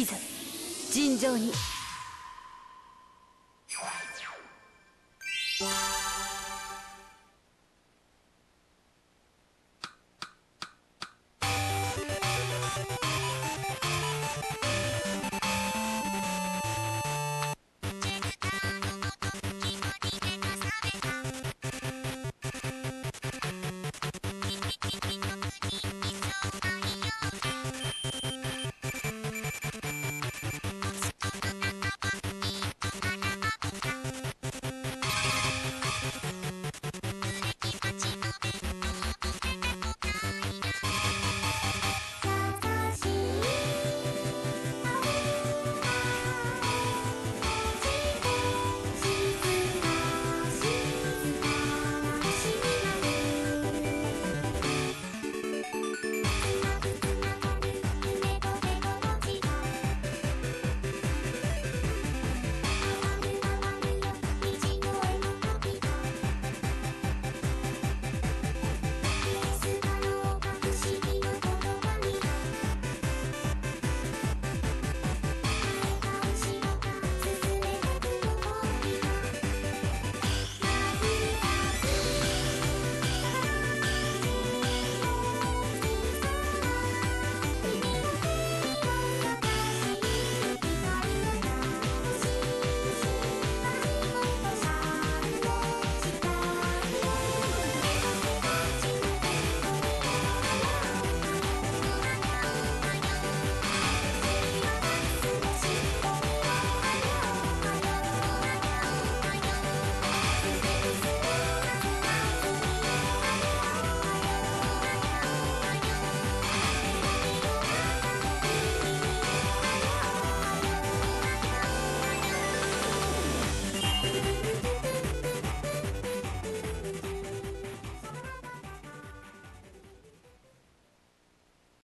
いざ尋常に。